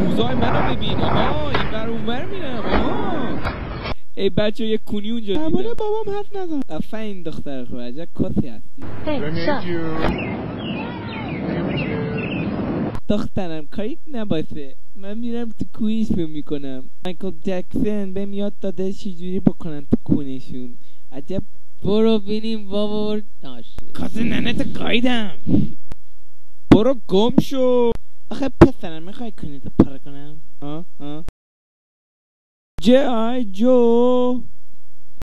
موزای منو ببین آها این بر اون بر میرم آها ای بچه یه کونی اونجا دیدم بابام حرف نزن. افین دختر خوب عجب کسی هستی. دخترم کاری نباشه. من میرم تو کویش فیلم می‌کنم. مایکل جکسن بهم یاد داده چجوری بکنم تو کونشون عجب. برو بینیم بابا. ناشه کازه ننت گایدم برو گم شو. آخه پسرم می‌خوای کنی تو پر کنم؟ ها ها جای جو.